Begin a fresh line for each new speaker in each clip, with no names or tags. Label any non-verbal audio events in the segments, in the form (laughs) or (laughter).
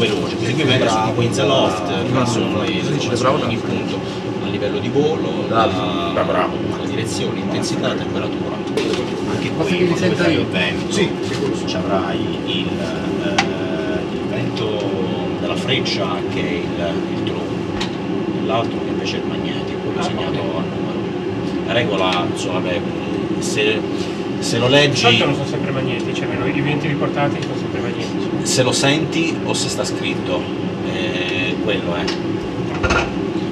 veloce, questi qui vengono sono Queen's Loft, che
bravo.
ogni punto a livello di volo,
Bravo.
la, la direzione, intensità, temperatura. Anche qui
che
quando
io.
il vento,
Sì,
ci avrai il, eh, il vento della freccia che è il, il true, l'altro che invece è il magnetico, quello
Ah,
segnato a numero. La regola, insomma, se, se lo leggi,
solito non sono sempre magnetici, almeno i venti riportati sono.
Se lo senti o se sta scritto, eh, quello è.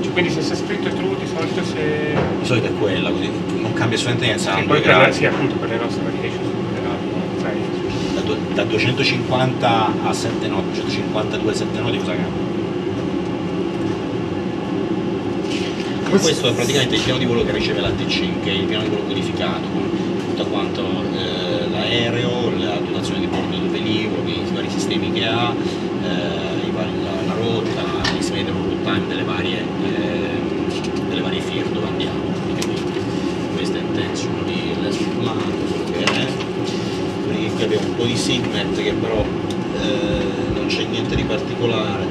Cioè, quindi se c'è scritto true di solito se...
Di solito è quella, così non cambia assolutamente niente,
poi per la, sì, appunto per le nostre variation.
Da, due- da 250 a 7 nodi, 252 7 nodi cosa cambia? Questo è praticamente il piano di volo che riceve la TC, che è il piano di volo codificato, tutto quanto eh, l'aereo, la dotazione di bordo del velivolo, i vari sistemi che ha, eh, la, la rotta, i sistemi di route time delle varie, eh, delle varie fiere dove andiamo. Questa è intention di quello che è. Qui abbiamo un po' di Sigmet che però eh, non c'è niente di particolare.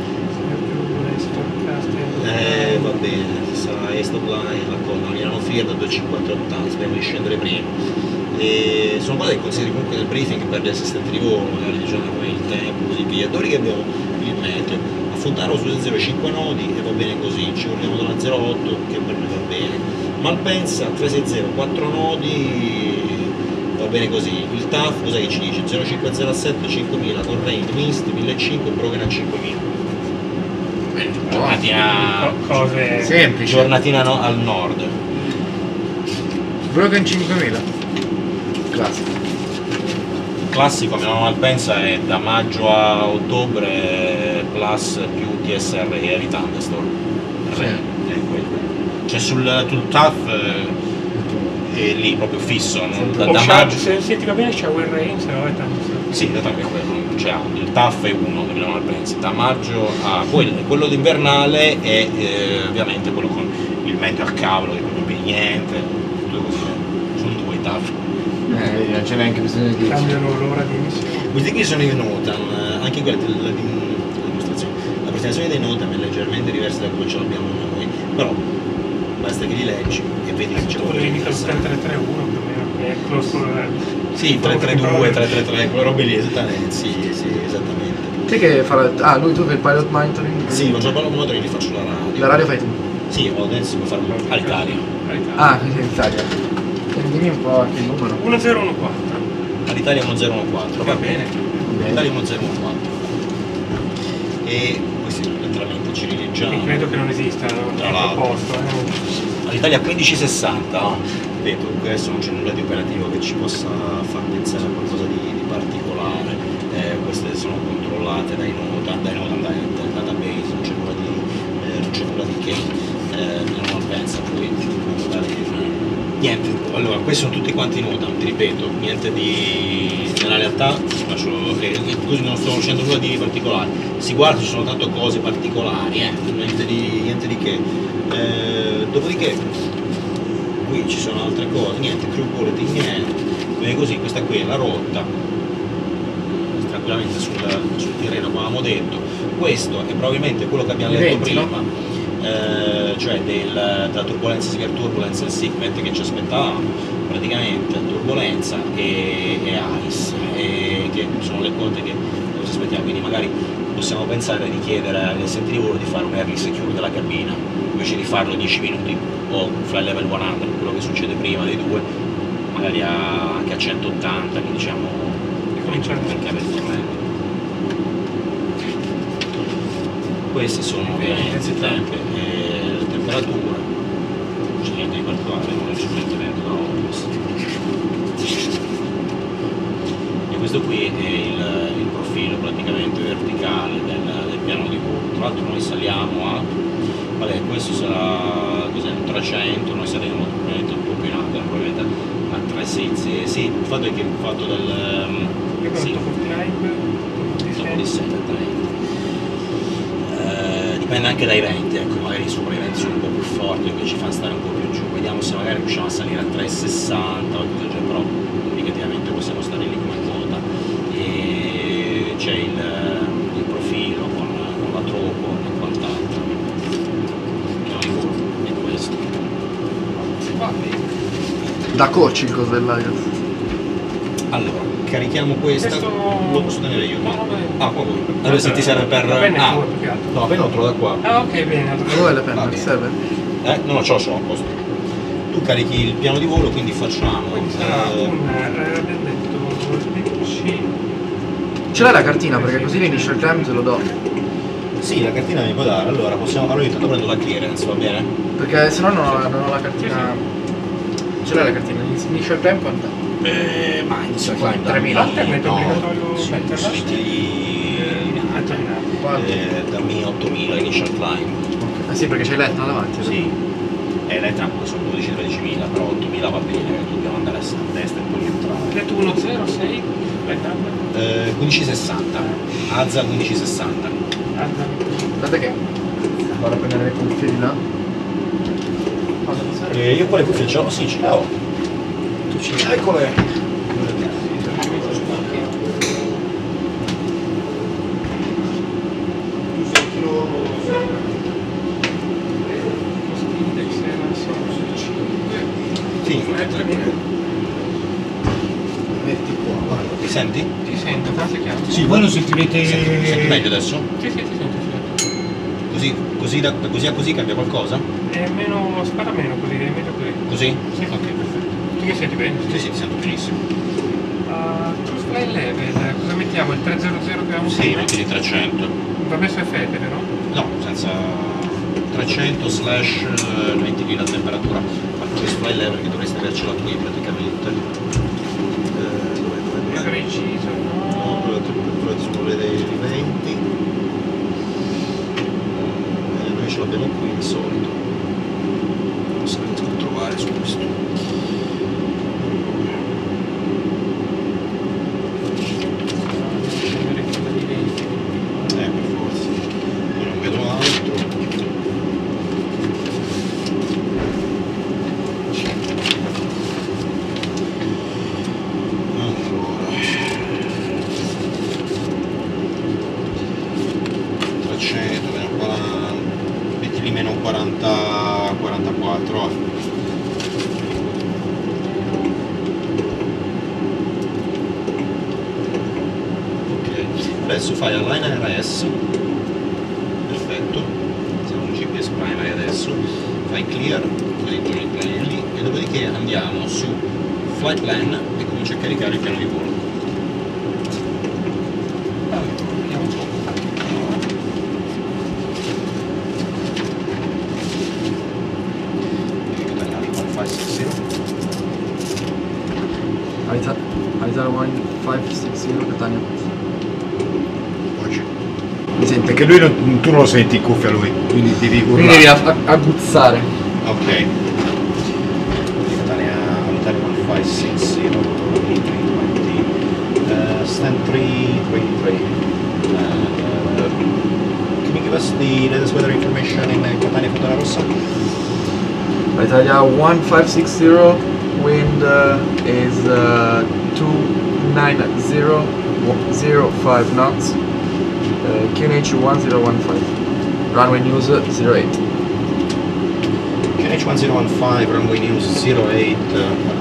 Eh, va bene, sarà Est of Line, la colonna Milano Fiat da 2,580, speriamo di scendere prima. E sono cose che consideri comunque nel briefing per gli assistenti di volo, magari diciamo come il tempo e così via. Dopodiché abbiamo il meteo. A Fontana su 0,5 nodi e va bene così, ci vogliamo dalla 0,8 che per me va bene. Malpensa 360, 4 nodi va bene così. Il TAF cos'è che ci dice? 0507, 5000, corrente, mist, 1500, broken a 5000. Giornatina,
Co- cose...
Semplice.
giornatina no- al nord.
Broken 5000. Classico.
Classico a Milano Malpensa è da maggio a ottobre plus più TSR e di Thunderstorm.
Sì.
È quello. Cioè sul, sul TAF è lì proprio fisso, non- da, da maggio.
se, se ti va bene shower rain, se no è tanto.
Sì, esattamente quello. Cioè, il TAF è uno che Milano Malpensa, da maggio a quello, quello d'invernale è eh, ovviamente quello con il meteo a cavolo, che non vedi niente, tutto così. Sono due i TAF.
Eh, non c'è neanche bisogno di
Cambiano l'ora di emissione.
Questi qui sono i Notam, anche quella la, la, la dimostrazione. La presentazione dei Notam è leggermente diversa da come ce l'abbiamo noi, però basta che li leggi e vedi che c'è
Tu volevi mica il 331 più o meno, che è close to
Sì, 332, 333, quelle robe lì, esattamente, sì, sì, esattamente.
È che farà... Ah, lui tu fai il pilot monitoring?
Sì, non so parlo con motori, li faccio la radio.
La radio fai tu?
Sì, adesso si può fare all'Italia.
Ah, qui sei in Italia. Dimmi un po' il numero.
1014.
All'Italia 1014, va bene. All'Italia 1014. E questi letteralmente ci
E
rileggiamo.
credo che non esista, no?
Tra l'altro.
eh.
All'Italia 1560, no? Ripeto, adesso non c'è nulla di operativo che ci possa far pensare a qualcosa di, di particolare. Eh, queste sono controllate dai nota, dai nota, dai, dal database, non c'è nulla di, eh, non c'è nulla di che. Eh, non pensa poi niente, allora questi sono tutti quanti Notam, ti ripeto, niente di nella realtà faccio, eh, così non sto facendo nulla di particolare. Si guarda, ci sono tanto cose particolari, eh, niente, di, niente di che. Eh, dopodiché qui ci sono altre cose, niente, crew bulletin, niente. Quindi così, questa qui è la rotta, tranquillamente sul, sul terreno come avevamo detto. Questo è probabilmente quello che abbiamo
no?
prima, eh, cioè del, della turbolenza, severe turbulenza e segment che ci aspettavamo, praticamente turbolenza e, e ice, e che sono le cose che ci aspettiamo, quindi magari possiamo pensare di chiedere agli assenti di fare un early secure della cabina, invece di farlo 10 minuti o fly level 100, quello che succede prima dei due, magari a- anche a 180, che diciamo
Cominciare.
perché avere il Queste sono e le temperature, non c'è niente di particolare, non c'è niente vento da ovest. E questo qui è il, il profilo praticamente verticale del, del piano di volo. Tra l'altro noi saliamo a, vabbè questo sarà cos'è, un 300, noi saremo probabilmente un po' più in alto, probabilmente a 360, sì, il fatto è che il fatto del...
Io
sì,
con il climb,
dopo di 7 eh, dipende anche dai venti, ecco, magari sopra i venti sono un po' più forti, quindi ci fa stare un po' più giù, vediamo se magari riusciamo a salire a 3,60 o qualcosa del però indicativamente possiamo stare lì come quota. E c'è il, il, profilo con,
con la troppo e quant'altro. E questo. Da coaching cos'è l'Ajax?
Allora, carichiamo questa.
Questo-
Lo posso tenere io?
No.
Ah, qua vuoi? Allora se ti serve per.
La penna è
ah,
tua, più che altro.
no, la penna lo trovo da qua.
Ah, ok, bene. allora.
Dove penne?
Va
Il
bene.
server?
Eh? No, no, ce l'ho, ce l'ho a posto. Tu carichi il piano di volo, quindi facciamo.
Quindi sarà
eh,
un, eh, abbiamo detto.
Ce l'hai la cartina perché così l'initial climb te lo do.
Sì, la cartina mi può dare, allora possiamo allora io intanto prendo la clearance, va bene?
Perché se no non ho, non ho la cartina. Ce l'hai la cartina? L'initial climb quant'è?
Eh, ma inizia a climb
3000.
Alternate
no,
obbligatorio
sì,
metterla?
sì, ti-
Ah, già in alto.
Quanto?
eh, dammi 8000 initial climb.
Ah sì perché c'hai l'Etna davanti.
Sì. E lei tranquillo sono 12-13.000, però 8000 va bene, dobbiamo andare a destra e poi rientrare.
Detto 106, aspetta,
Eh, 1560, Azza 1560.
Aspetta che vado a prendere le cuffie di là. Vado a passare.
Eh, io quale cuffie ce l'ho? Sì, ce l'ho. Eccole! Sì,
Metti qua, guarda.
mi senti?
Ti sento, tanto chiaro.
Sì,
voi lo sentirete...
Senti, senti meglio adesso?
Sì, sì, ti sento, ti sento.
Così, così, da, così a così cambia qualcosa?
È meno, spara meno così, è meglio così.
Così?
Sì.
Ok,
mi senti bene?
Sì, sì, sento benissimo.
Uh, cruise fly level, cosa mettiamo? Il 300 che abbiamo
Sì, metti di 300.
Va messo FF, no?
No, senza 300 slash eh, metti lì la temperatura. Ma questo fly level che dovresti avercela qui praticamente. Eh, dove, dove,
È
dove?
preciso,
No,
no?
quella temperatura di sulle dei venti. Eh, noi ce l'abbiamo qui di solito. Non a trovare su questo.
Scendere in quella di 20.
Eh, per forza. Io non vedo altro. Allora. 300, meno 40. Metti lì meno 40, 44. Ok, adesso fai align RS, perfetto, siamo un GPS primary adesso, fai clear, così con il plane lì, e dopodiché andiamo su flight plan e cominci a caricare il piano di volo.
Vediamo un po'.
Devi tagliare il 1560.
Aitar, Aitar 1560 Catania.
Oggi.
Mi sente
Perché lui non, tu non lo senti in cuffia lui, quindi devi
Quindi
urlare.
devi a- a- aguzzare.
Ok. Italia, Italia 1560, 320. Uh, stand 333. Uh, can you give us the latest weather information in Catania Fontana Rossa?
Italia 1560, wind uh, is uh, 290.05 knots, uh, QNH 1015, runway news uh, 08.
QNH 1015, runway news 08, uh,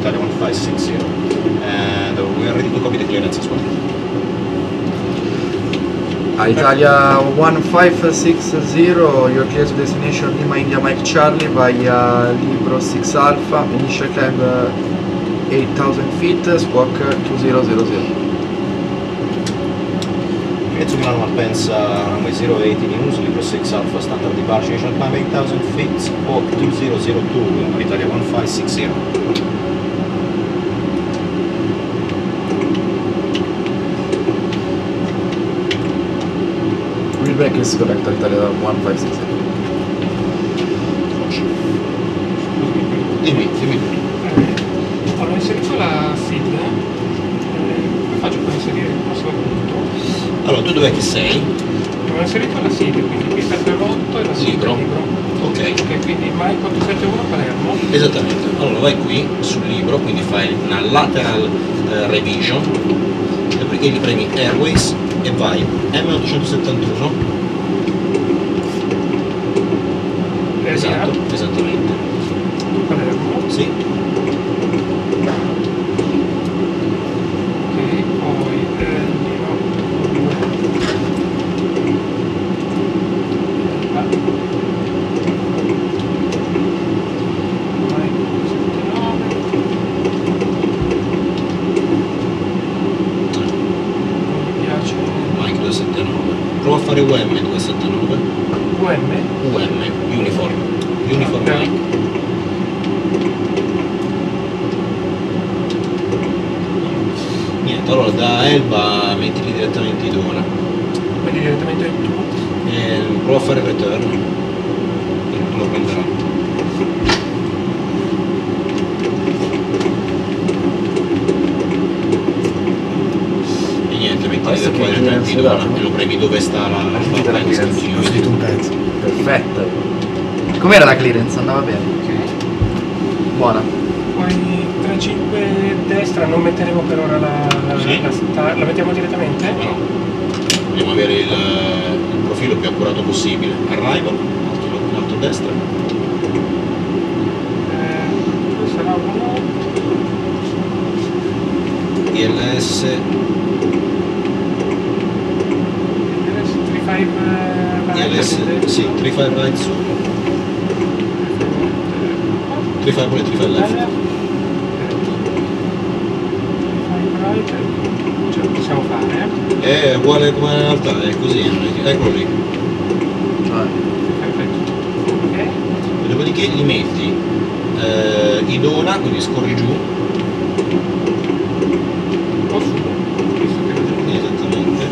Italia 1560. And uh, we are ready to copy the clearance as well.
Italia 1560, your clear to destination Lima India Mike Charlie via Libro 6 Alpha, initial climb uh, 8000 feet, squawk uh, 2000.
Piazza Milano Malpensa, runway 080 news, Libro 6 Alpha, standard departure, initial climb 8000 feet, squawk 2002, Italia 1560.
Real break is correct, Italia 1560.
Dimmi, dimmi.
Allora, inserito la SID. Faccio per inserire il prossimo punto?
Allora, tu dov'è che sei?
Ho inserito la SID, quindi pista 08 e la SID
Libro.
libro.
Ok,
Ok, quindi Mike 871 Palermo.
esattamente. Allora vai qui sul libro, quindi fai una lateral eh, revision, dopodiché gli premi Airways e vai M871.
Eh,
Esatto,
via,
esattamente.
Palermo.
Sì,
Ok, poi eh, Nino 2. Ah. Vai, 79. Non mi piace
Mike 279. Prova a fare UM 279.
UM.
UM, Uniform. Uniform
Ok.
Mike. Niente, Elba mettili direttamente in dona.
Quindi direttamente tu.
E prova a fare il return. E lo prenderà. E niente, mettili
Questo che
in dona
dato?
e lo premi dove sta la, la
la
line
clearance.
Ho scritto un pezzo.
Perfetto. Com'era la clearance? Andava bene.
Ok.
Buona.
Poi 3-5 destra, non metteremo per ora la, la,
Sì.
la la mettiamo direttamente?
Ma no, dobbiamo avere il, il profilo più accurato possibile. Arrival, alto, alto destra.
Eh, sarà uno.
ILS,
ILS 35
ILS, sì, 35 right su, 35 pure 35 left.
right, ce lo possiamo fare.
È uguale come in realtà, è così, eccolo lì.
Vai.
Perfetto. Ok.
E dopodiché gli metti eh, idona, quindi scorri giù,
O su, visto che lo gioco.
esattamente.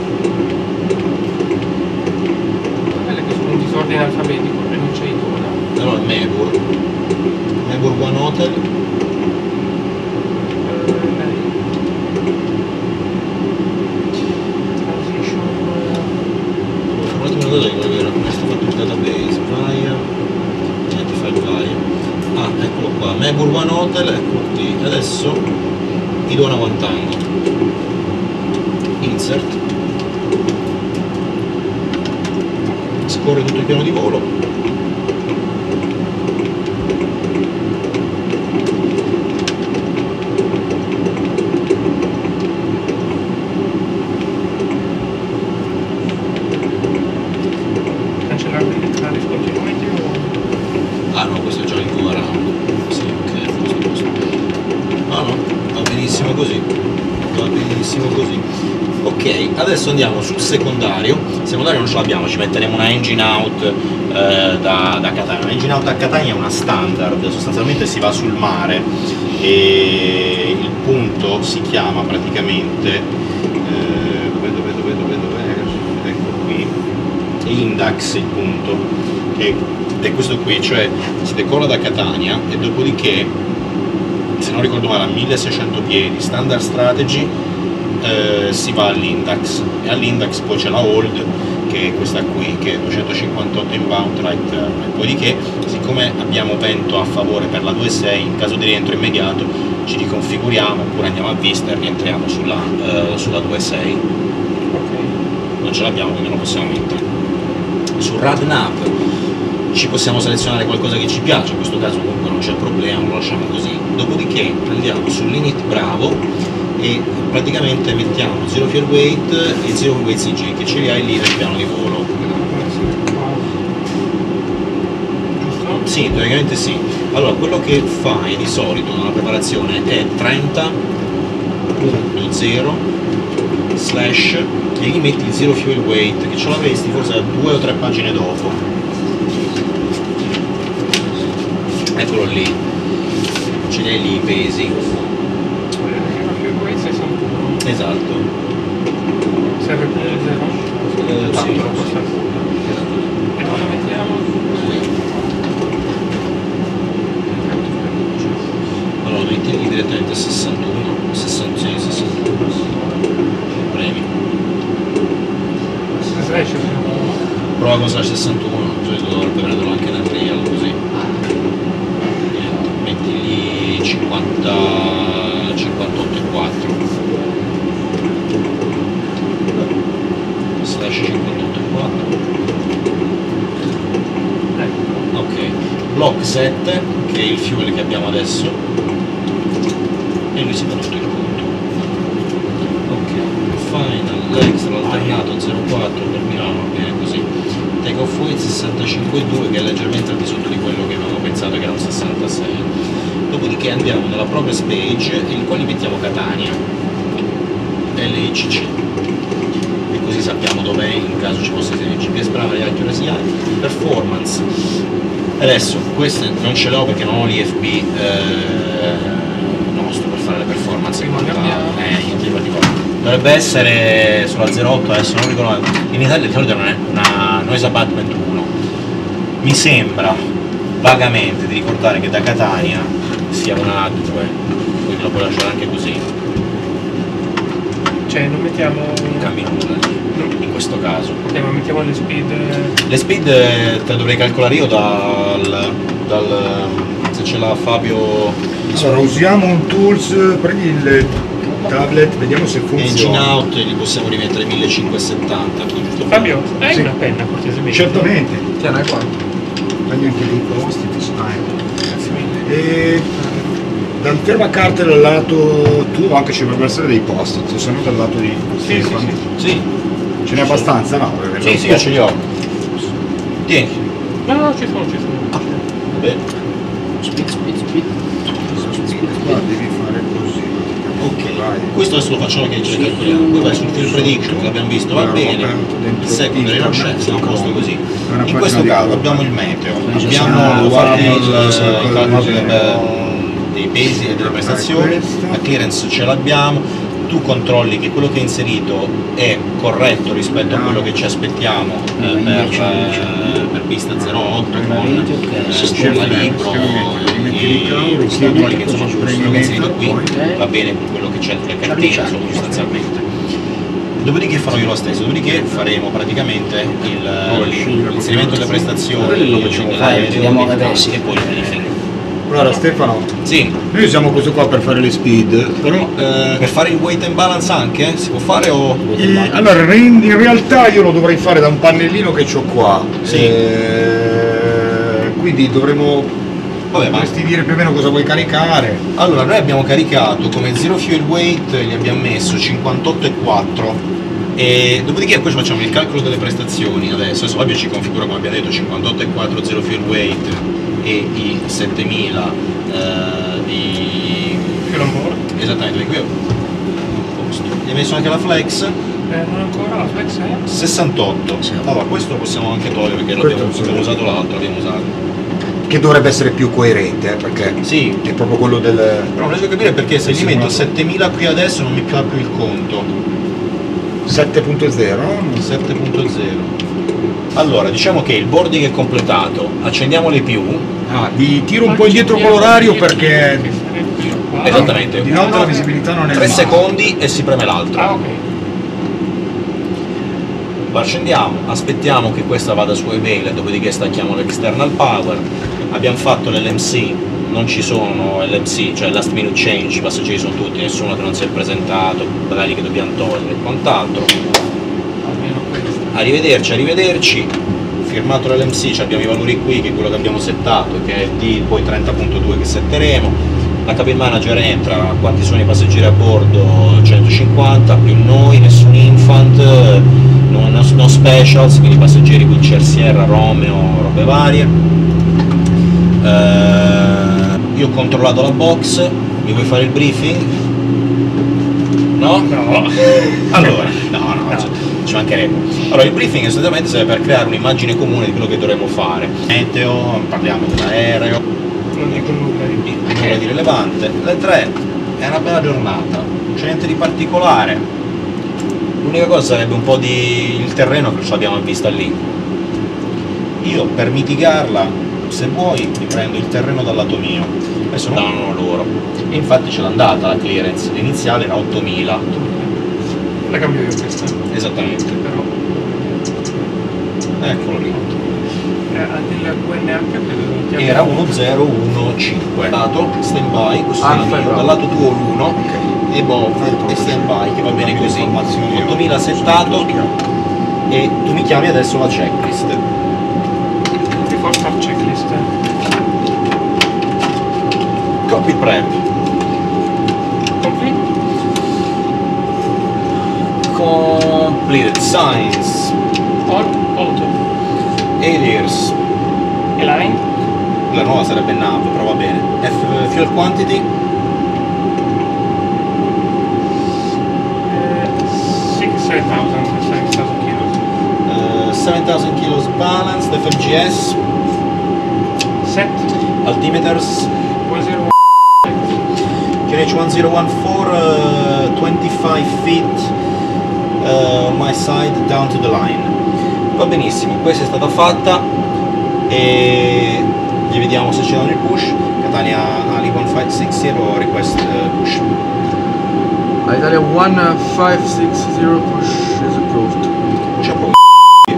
Quelle che sono in disordine alfabetico e non c'è icona.
Allora Mebur, Mebur One Hotel,
Eh, lei. Transition.
un attimo cosa dico che era questo fatto il database, vai, niente file vai. Ah, eccolo qua, Mebur One Hotel, eccolo qui. Adesso idona One Tango. Insert. Scorre tutto il piano di volo.
Cancellare la discontinuity o...
Ah no, questo è già il go around. Sì, ok, posto, posto. No, no, va benissimo così. Va benissimo così. Ok, adesso andiamo sul secondario. Il secondario non ce l'abbiamo, ci metteremo una engine out eh, da, da Catania. Una engine out a Catania è una standard, sostanzialmente si va sul mare e il punto si chiama praticamente eh, dove dove dove dove dove ecco qui Indax il punto che è questo qui cioè si decolla da Catania e dopodiché se non ricordo male a 1600 piedi standard strategy eh, si va all'Indax e all'Indax poi c'è la hold che è questa qui che è 258 inbound right turn e poi di che siccome abbiamo vento a favore per la 2.6 in caso di rientro immediato ci riconfiguriamo oppure andiamo a vista e rientriamo sulla, eh, sulla 2.6
Ok.
non ce l'abbiamo quindi non possiamo mettere. Su RadNav ci possiamo selezionare qualcosa che ci piace in questo caso comunque non c'è problema lo lasciamo così. Dopodiché andiamo sull'init bravo e praticamente mettiamo 0 fuel weight e 0 weight CG che ce li hai lì nel piano di volo. Sì teoricamente sì. Allora quello che fai di solito nella preparazione è 30.0 slash e gli metti il zero fuel weight che ce l'avresti forse due o tre pagine dopo. Eccolo lì. Ce li hai lì i pesi.
Frequenza 61.
Esatto
Serve più di 0?
Eh,
Tanto
sì.
nulla. E la mettiamo
allora metti direttamente a 61 66 61 premi prova con slash 61 cioè dovrebbe prenderlo anche nel real così Niente, metti lì 50 58 e 4 slash 58 e 4
Ecco.
ok block 7 che è il fuel che abbiamo adesso e lui si tutto il conto ok final l'extra alternato 04 per Milano va bene così. Take off weight 65,2 che è leggermente al di sotto di quello che avevamo pensato che era un 66 dopodiché andiamo nella progress page in cui mettiamo Catania. LHC e così sappiamo dov'è in caso ci fosse essere GPS primary accuracy high, performance adesso queste non ce l'ho perché non ho l'IFB eh, nostro per fare le performance.
Abbiamo-
eh, dovrebbe essere sulla 08 adesso non ricordo in Italia di solito non è una noise abattment 1 mi sembra vagamente di ricordare che da Catania sia una 2 quindi lo puoi lasciare anche così
Cioè, non mettiamo.
non cambi nulla lì, in questo caso
Eh, ma mettiamo le speed. eh,
Le speed eh, te le dovrei calcolare io dal, dal se ce l'ha Fabio
Allora usiamo un tools, prendi il tablet, vediamo se
Engine
funziona.
out e li possiamo rimettere 1570 qui giusto
Fabio, hai
Sì.
una penna cortesemente?
Certamente,
Tiene qua.
prendi anche dei posti, ti sai.
Grazie mille.
E dal fermacarte dal lato tuo anche ci dovrebbero essere dei post se no dal lato di
Sì, sì, sì.
Sì,
Ce n'è abbastanza, no?
sì, sì, io ce li ho. Tieni.
No, no, ci sono, ci sono.
Beh,
Speed, speed, speed.
Qua devi fare così.
ok,
Vai.
questo adesso lo facciamo che ce le calcoliamo. Poi vai sul field prediction che abbiamo visto, va bene. Il secondary non c'è, siamo a posto così. In questo caso abbiamo il meteo, abbiamo fatto il, calcolo dei pesi e delle prestazioni, la clearance ce l'abbiamo, tu controlli che quello che hai inserito è corretto rispetto a quello che ci aspettiamo eh, per, eh, per pista 08 con eh,
sì,
libro
il
e controlli che insomma quello che hai inserito qui va bene con quello che c'è nelle cartelle insomma, sostanzialmente. Dopodiché farò io lo stesso, dopodiché faremo praticamente il- l'inserimento delle prestazioni,
adesso.
fatti e poi il briefing.
Allora Stefano,
Sì,
noi usiamo questo qua per fare le speed, però eh,
per fare il weight and balance anche? Si può fare o...
Eh, allora, in, in realtà io lo dovrei fare da un pannellino che ho qua.
Sì.
Eh, quindi dovremmo
Vabbè, ma...
dovresti dire più o meno cosa vuoi caricare.
Allora, noi abbiamo caricato come zero fuel weight, gli abbiamo messo 58,4 e dopodiché poi ci facciamo il calcolo delle prestazioni adesso, adesso Fabio ci configura come abbiamo detto 58,4 zero fuel weight e i 7000 eh, di...
Board.
esattamente, qui ho un posto. Gli hai messo anche la flex?
Eh, non ancora, la flex è.
68. Allora, questo lo possiamo anche togliere perché l'abbiamo
sì.
abbiamo usato l'altro, l'abbiamo usato.
Che dovrebbe essere più coerente, eh, perché
Sì,
è proprio quello del.
però non riesco a capire perché se gli
Sì,
metto
ma-
7000 qui adesso non mi fa più il conto.
7.0.
7.0 allora diciamo che il boarding è completato accendiamo le più
Ah, vi tiro un po' indietro con l'orario perché
Esattamente.
di notte la visibilità non è
3
male.
secondi e si preme l'altro
Ah, ok.
lo accendiamo aspettiamo che questa vada su email dopodiché stacchiamo l'external power abbiamo fatto l'LMC non ci sono LMC cioè last minute change i passeggeri sono tutti nessuno che non si è presentato bagagli che dobbiamo togliere e quant'altro arrivederci, arrivederci, firmato l'LMC, abbiamo i valori qui, che è quello che abbiamo settato, che è D poi 30.2 che setteremo, la cabin manager entra, quanti sono i passeggeri a bordo? 150, più noi, nessun infant, no, no- no specials, quindi passeggeri Wheelchair Sierra, Romeo, robe varie. Eh, io ho controllato la box, mi vuoi fare il briefing? No?
No. (laughs)
Allora, no, no, ci- ci mancherebbe. Allora, il briefing essenzialmente serve per creare un'immagine comune di quello che dovremmo fare. Meteo, parliamo dell'aereo,
Non dico nulla di
nulla di rilevante. Le tre, è una bella giornata, non c'è niente di particolare. L'unica cosa sarebbe un po' di il terreno che ce l'abbiamo a vista lì. Io per mitigarla, se vuoi, mi prendo il terreno dal lato mio. Adesso non danno loro. E infatti ce l'ha andata la clearance, l'iniziale era 8000.
La cambio io questa.
Esattamente.
Però.
Eccolo lì.
Eh,
Era 1015. Dato stand by, questo
Ah,
dal lato tuo l'1 e Bob e stand by che va bene così. 8000 settato e tu mi chiami adesso la checklist.
Before start checklist.
cockpit prep. Completed science.
On. Auto.
8 years.
Align.
La nuova sarebbe nav, però va bene. F- fuel quantity.
Uh, 6,000 6,000 kilos.
Uh, 7000 kilos balanced, FMGS,
Set.
altimeters,
101.
QH1014, uh, 25 feet uh, my side down to the line. Va benissimo, questa è stata fatta e gli vediamo se ci danno il push. Catania Ali 1560 request uh, push.
Italia 1560 push is approved.
Push approval.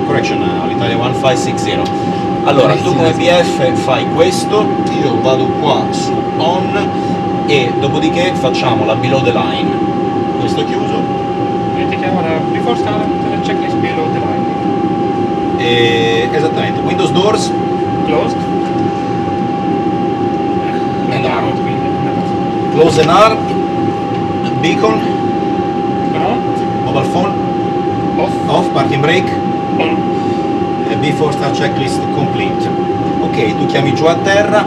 Correction all'Italia 1560. Allora, tu come BF fai questo, io vado qua su on e dopodiché facciamo la below the line. Questo è chiuso
E ti chiamo la before start the checklist below the line.
e esattamente, Windows doors
Closed. Quindi andiamo.
Close and R, beacon,
On.
mobile phone,
Off.
off, parking brake,
On.
eh, before start checklist complete. Ok, tu chiami giù a terra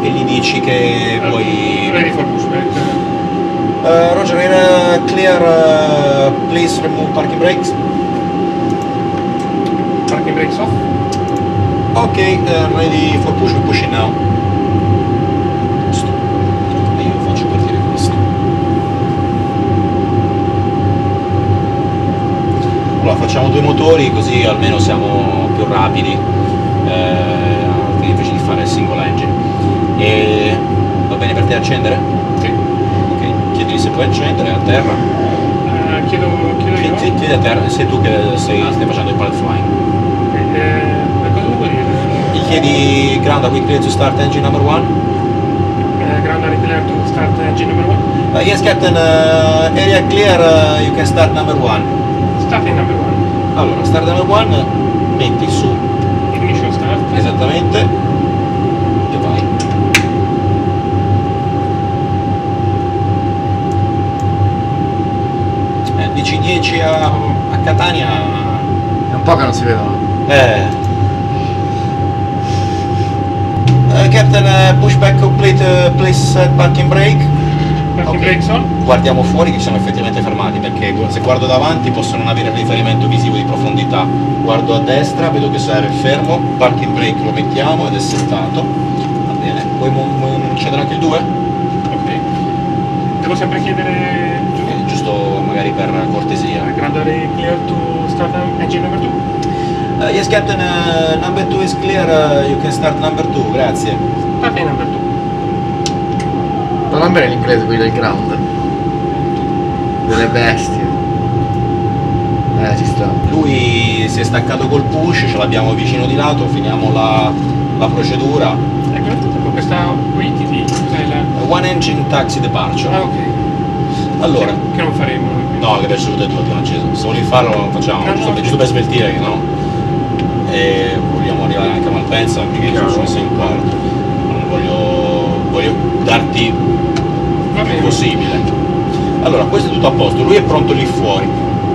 e gli dici che vuoi...
Ready for pushback.
Uh, Roger, uh, clear, uh, please remove parking brakes.
Parking brakes off.
Ok, uh, ready for push, we push it now. Giusto. E io faccio partire questo. Allora facciamo due motori così almeno siamo più rapidi eh, invece di fare il single engine. E va bene per te accendere?
Sì.
Ok, chiedili se puoi accendere a terra.
Eh, chiedo, chiedo io.
Chiedi, chiedi a terra, sei tu che stai, stai facendo il pilot flying.
Ok, eh?
Chiedi Granda we clear to start engine number one?
Eh, Ground are declared to start engine number one.
Uh, yes captain, uh, area clear, uh, you can start number one.
Starting number one.
Allora, start number one, metti su
Ignition start.
esattamente e vai. Eh, dici 10 a, a Catania.
È un po' che non si vedono.
Eh. Uh, captain, uh, pushback complete, uh, please set parking brake.
Parking
Ok.
brakes on.
Guardiamo fuori che ci siamo effettivamente fermati perché se guardo davanti posso non avere il riferimento visivo di profondità. Guardo a destra, vedo che serve fermo, parking brake lo mettiamo ed è settato. Va bene. Puoi mu- mu- accendere anche il 2?
Ok. Devo sempre chiedere giù.
giusto magari per cortesia.
Ground are clear to start engine number two.
Uh, yes captain, uh, number 2 is clear, uh, you can start number 2, grazie.
Starting number two.
Non bene l'inglese quelli del ground. Delle bestie. Eh, ci sta.
Lui si è staccato col push, ce l'abbiamo vicino di lato, finiamo la, la procedura.
Ecco, con questa WTD. Cos'è la...
One engine taxi departure.
Ah, ok.
Allora,
Che, che non faremo.
no, che adesso tutte e due abbiamo acceso. Se volevi farlo lo facciamo,
No, no.
giusto, giusto per sveltire, no? E vogliamo arrivare anche a Malpensa, perché io sono sei un quarto. Non voglio, voglio darti il più possibile. Allora, questo è tutto a posto, lui è pronto lì fuori.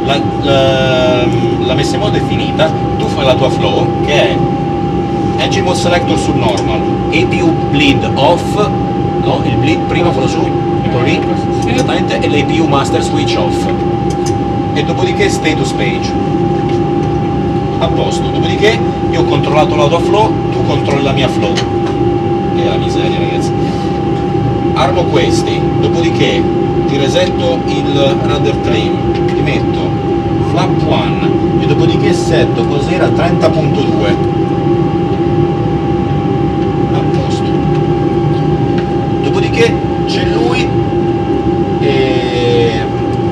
La, la, la messa in moto è finita, tu fai la tua flow che è Engine Mode Selector sul normal, APU bleed off, no, il bleed prima quello su, quello lì,
Sì.
esattamente, e l'APU master switch off. E dopodiché status page. A posto, dopodiché io ho controllato la tua flow, tu controlli la mia flow. E la miseria ragazzi. Armo questi, dopodiché ti resetto il rudder trim, ti metto flap 1 e dopodiché setto cos'era? 30.2 a posto. Dopodiché c'è lui e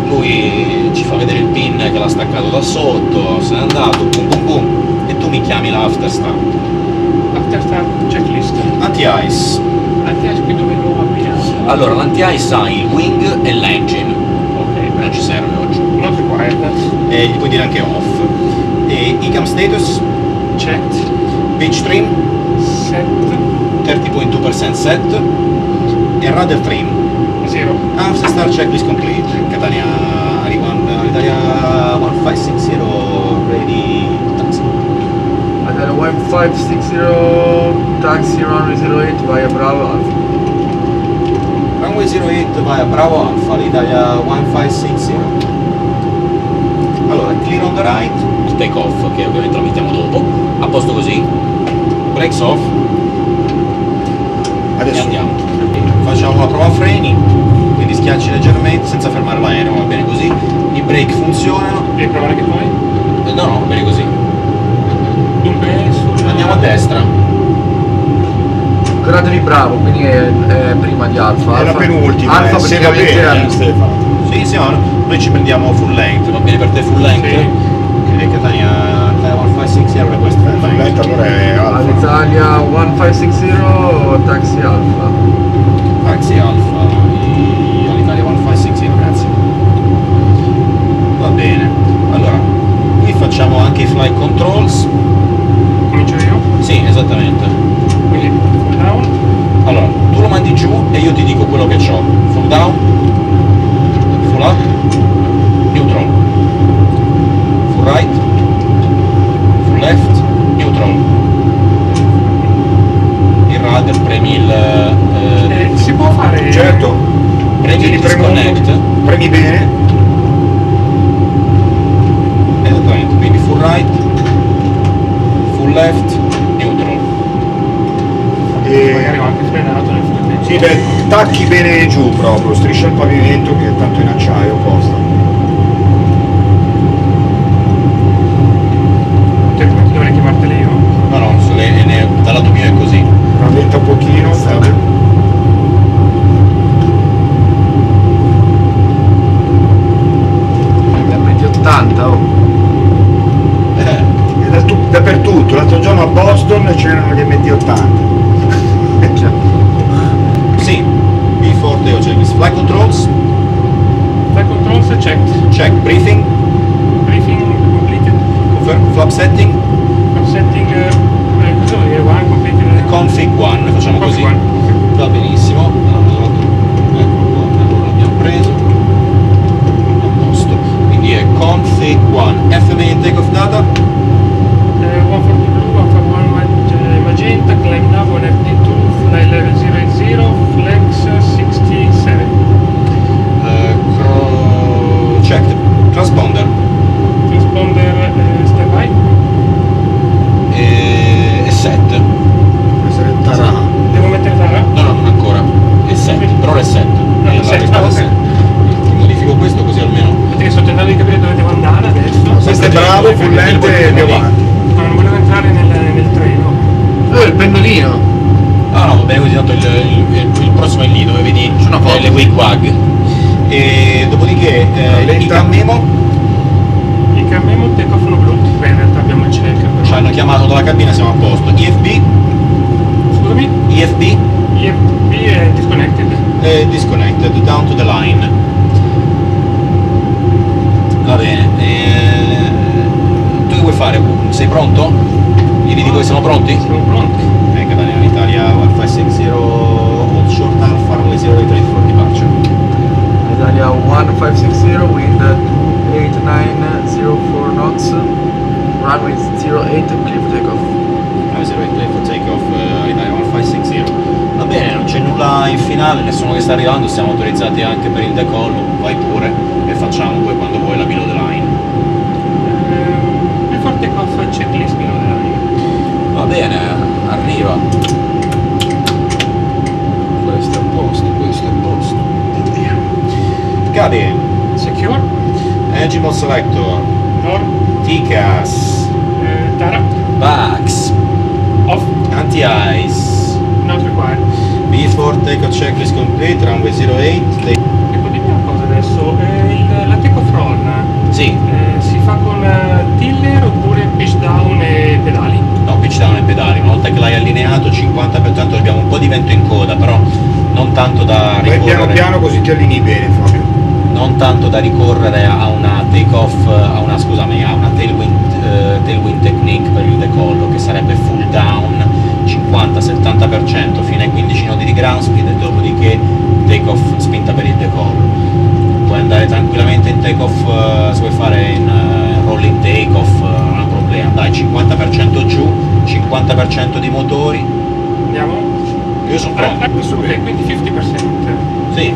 lui ci fa vedere il pin che l'ha staccato da sotto se n'è andato boom boom boom e tu mi chiami start
After start checklist.
anti-ice
Anche a qui dove lo apriamo.
allora l'anti-ice ha il wing e l'engine
Ok,
non ci serve oggi
not required.
e gli puoi dire anche off e ICAM status
Checked.
pitch trim
Set.
30.2% set e radar trim.
Zero.
After start checklist complete. Catania Italia 1560 ready taxi.
Italia 1560 taxi runway 08 via Bravo Alpha.
Runway 08 via Bravo Alpha, l'Italia 1560. Allora, clear on the right, take off, che ovviamente lo mettiamo dopo. A posto così. Brakes off e
Adesso
andiamo. Facciamo la prova a freni, schiacci leggermente senza fermare l'aereo, va bene così. I brake funzionano.
Devi provare che poi?
Eh, No, no, va bene così.
Dunque sul...
Andiamo a destra.
Gradavi Bravo, quindi è, è prima di Alfa.
è la
Alfa-
penultima,
Alfa
eh, se va
praticamente
bene,
è-
eh, Stefano.
Sì, sì, no, noi ci prendiamo full length, va bene per te full length?
Sì.
Ok, Catania, Catania 1560 questo full length.
Allora è alfa.
all'Italia 1560 taxi Alfa.
Taxi Alfa, i- all'Italia 1560, grazie. Va bene, allora, qui facciamo anche i flight controls.
Comincio io.
Sì, esattamente.
Quindi full down.
Allora, tu lo mandi giù e io ti dico quello che ho. Full down, full up, neutral. Full right, full left, neutral. Il radar premi il... eh,
Eh, si può fare...
Certo,
premi il disconnect.
premi bene,
Esattamente, quindi full right, full left, neutral.
Magari
e
ho anche frenato nel frattempo.
sì, beh, tacchi bene giù proprio, striscia il pavimento che è tanto in acciaio posta.
Te come ti dovrei chiamartele io?
No, no, se le- ne- dal lato mio è così.
Rallenta un pochino, vabbè.
Veramente 80 oh.
Eh,
È da tu- dappertutto, l'altro giorno a Boston c'erano gli MD80.
Cioè,
sì, before the checklist. Flight controls,
Flight controls checked.
check, briefing,
Briefing completed.
confirm, flap setting,
From setting... eh, eh, cosa vuol dire? One completed...
config 1, facciamo così.
Config one.
Va benissimo. Allora, Eccolo qua, allora l'abbiamo preso. A posto. Quindi è config 1. FMI takeoff data,
Uh, one for blue, one for one mag- uh, magenta, climb nav on FD2, fly level 080, flex uh, 67.
eh, cro- checked, transponder
Transponder uh, standby.
e, e set.
Essere tarà.
Devo mettere Tara?
No, no, non ancora. È 7, per ora è 7.
No, è set, ah, ok.
Modifico questo così almeno.
Di capire dove devo andare adesso.
Questo è bravo, full lente e più avanti.
Ma non volevo entrare nel, nel treno.
oh, il pennolino.
Ah no, va bene così, tanto il, il- il prossimo è lì dove vedi
Sono
eh, le wake wag. E dopodiché eh,
Lenta.
i cammemo
Il cammemo take off no blue. Beh, in realtà abbiamo il check. però.
ci hanno chiamato dalla cabina, siamo a posto. IFB,
Scusami?
IFB
IFB è disconnected.
eh, disconnected, down to the line. Va bene. eh, tu che vuoi fare? Sei pronto? Gli dico che siamo pronti?
Siamo pronti.
Eh, Catania, Italia 1560 Old Short Alpha, runway 083 for departure.
Italia 1560 wind 8904 knots. Runway 08 cliff takeoff.
Runway 083 for takeoff, eh, Italia 1560. Va bene, non c'è nulla in finale, nessuno che sta arrivando, siamo autorizzati anche per il decollo, vai pure e facciamo poi quando vuoi la below the line.
Eh, take off checklist below the line.
Va bene, arriva. Questo è a posto, questo è a posto. Cade,
Secure.
Engine Mode Selector,
Door.
TCAS,
Eh, Tara.
Bax,
Off.
Anti-Ice, B4 takeoff ecco, checklist complete, runway 08. Take...
Ecco, dimmi una cosa adesso, eh, il, la takeoff run
sì.
eh, si fa con eh, tiller oppure pitch down e pedali?
No, pitch down e pedali, una volta che l'hai allineato 50% abbiamo un po' di vento in coda, però non tanto da ricorrere...
Vai piano piano così ti allini bene Fabio.
Non tanto da ricorrere a una take off, a una, scusami, a una tailwind, uh, tailwind technique per il decollo, che sarebbe full down 50-70% fino ai 15 nodi di ground speed e dopodiché take off spinta per il decollo. Puoi andare tranquillamente in take off, eh, se vuoi fare in eh, rolling take off, eh, non è un problema. Dai, 50% giù, 50% di motori.
Andiamo?
Io sono
Ah,
pronto.
ah,
questo
ok, quindi 50%.
Sì.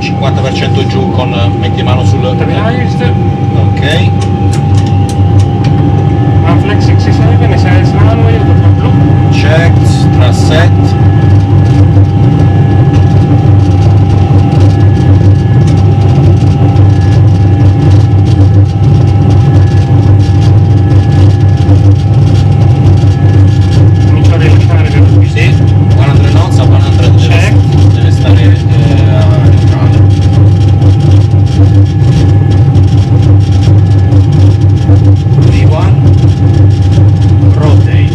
50% giù con metti mano sul. Ok.
Manflex 67, SAS runway, autopilot blu.
Checked, traset.
Comincio a rilasciare veloce.
Sì, 100 knots a 100 deve,
Check.
deve stare eh, a neutrale. V1 rotate.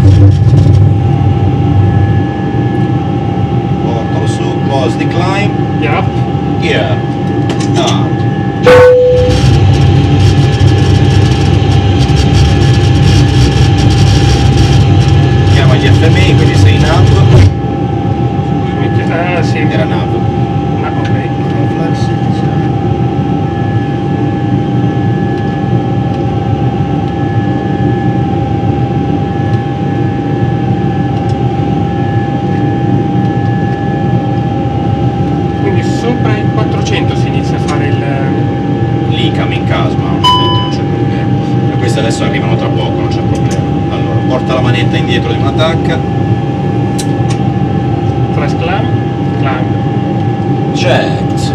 Oh, also close the climb.
Yup.
Here. Ah. Chiama gli FMI, quindi sei in alto.
Scusami, che- Ah, sì.
Era nato.
Ah, ok. Quindi sopra il 400 si inizia a fare il...
l'ICAM in caso, ma non c'è problema. E queste adesso arrivano tra poco, non c'è problema. Allora, porta la manetta indietro di un'attacca.
Thrust climb, climb.
Checked.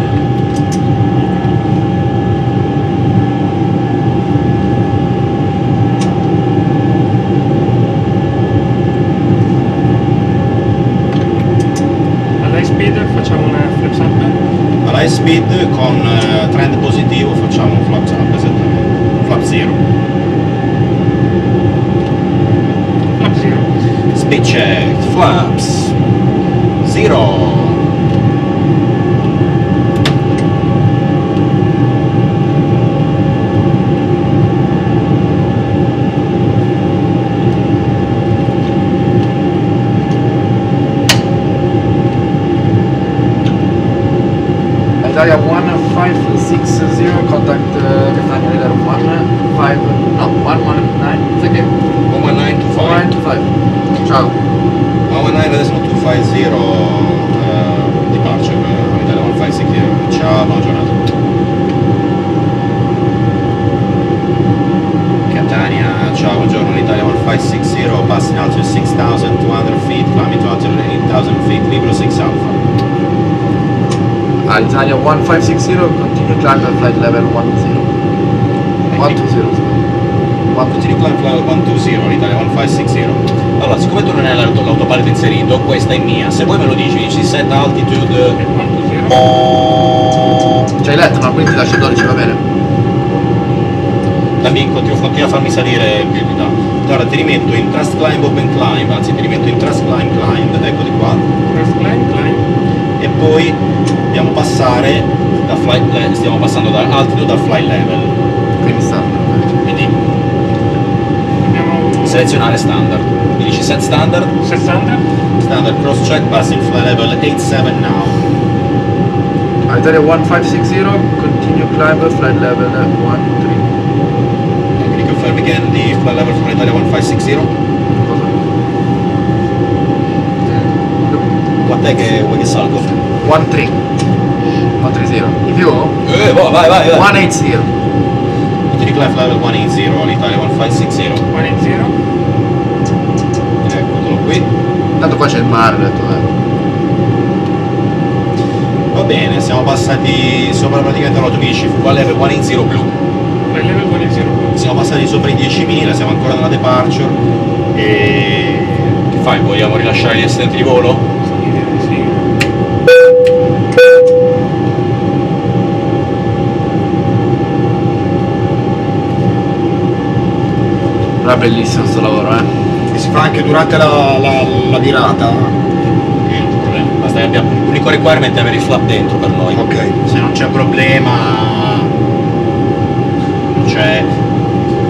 All'high speed facciamo una flaps up.
Alla high speed con eh, trend positivo facciamo un flap up, esattamente. Flap zero.
Flap zero.
Speed checked. Flaps. Zero.
Italia 1560, contact uh, Catania Radar 1, 5, no, 119, it's okay,
11925.
1925. Ciao.
119 adesso 250 uh, departure, uh, Italia 1560. Ciao, buona giornata. Catania, ciao, buongiorno, Italia 1560, passing altitude 6200 feet, climbing to altitude 8000 feet, Libro 6 Alpha.
Alitalia 1560, continue climb at flight level 10. 120, sorry. One-
Continui climb flight 120, l'Italia 1560. Allora, siccome tu non hai l'auto- l'autopilot inserito, questa è mia. Se vuoi me lo dici, dici set altitude...
Quanto zero?
C'hai letto, no? Quindi ti lascio 12, va bene?
Dammi, continua, continua a farmi salire più di là. Allora, ti rimetto in Trust Climb Open Climb, anzi ti rimetto in Trust Climb Climb, eccoli qua.
Thrust climb, climb.
E poi dobbiamo passare da flight le- stiamo passando da altitude a flight level. Selezionare standard. Mi dici set standard,
60.
standard cross check, passing flight level 87 now.
Alitalia 1560, continue climb at flight level 13.
Can you confirm again the flight level for Italia 1560?
Cosa?
Quant'è che vuoi che salgo?
13. 130. In più?
Eh, vai, vai, vai.
180.
Climb flight level 180 all'Italia 1560.
180.
Eccolo qui.
Tanto qua c'è il mare, ho detto, eh.
Va bene, siamo passati sopra praticamente mi dici full level 180 blu.
Level 180.
Siamo passati sopra i 10.000, siamo ancora nella departure e... Che fai? Vogliamo rilasciare gli assistenti di volo?
Sì, direi sì.
È bellissimo sto lavoro, eh.
E si fa anche durante la, la, la virata.
Basta che abbiamo... L'unico requirement è avere il flap dentro per noi.
Ok.
Se non c'è problema... C'è...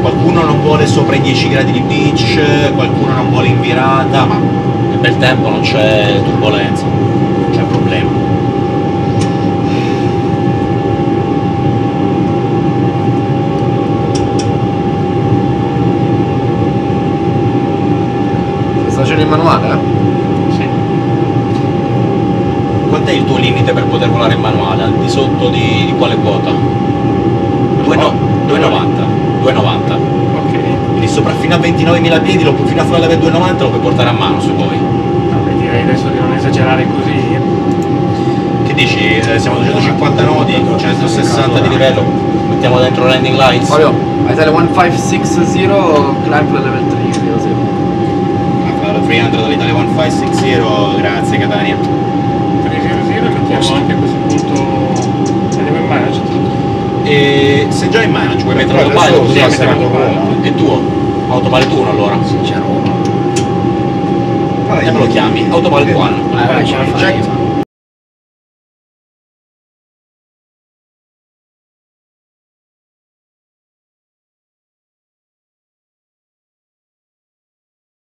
Qualcuno non vuole sopra i 10 gradi di pitch, qualcuno non vuole in virata, ma è bel tempo, non c'è turbolenza, non c'è problema.
Stazione in manuale, eh?
Sì.
Quant'è limite per poter volare in manuale? Al di sotto di, di quale quota? 2,90. 2,90.
Ok.
Quindi sopra fino a 29.000 piedi, lo, fino a fare la 2,90 lo puoi portare a mano se vuoi.
Vabbè, direi adesso di non esagerare così.
Che dici? Eh, siamo a 250 nodi, 160 di livello, mettiamo dentro landing lights.
Fabio, Italia 1560, climb level 3, zero zero.
Allora, 300 dall'Italia 1560, grazie Catania.
300 mettiamo anche a questo punto andiamo in management.
E se già in manage vuoi mettere l'autopilot così
con Roma.
È tuo. Autopilot 1 allora.
C'è Roma.
E me lo chiami? Autopilot 1.
Eh, ce la fai.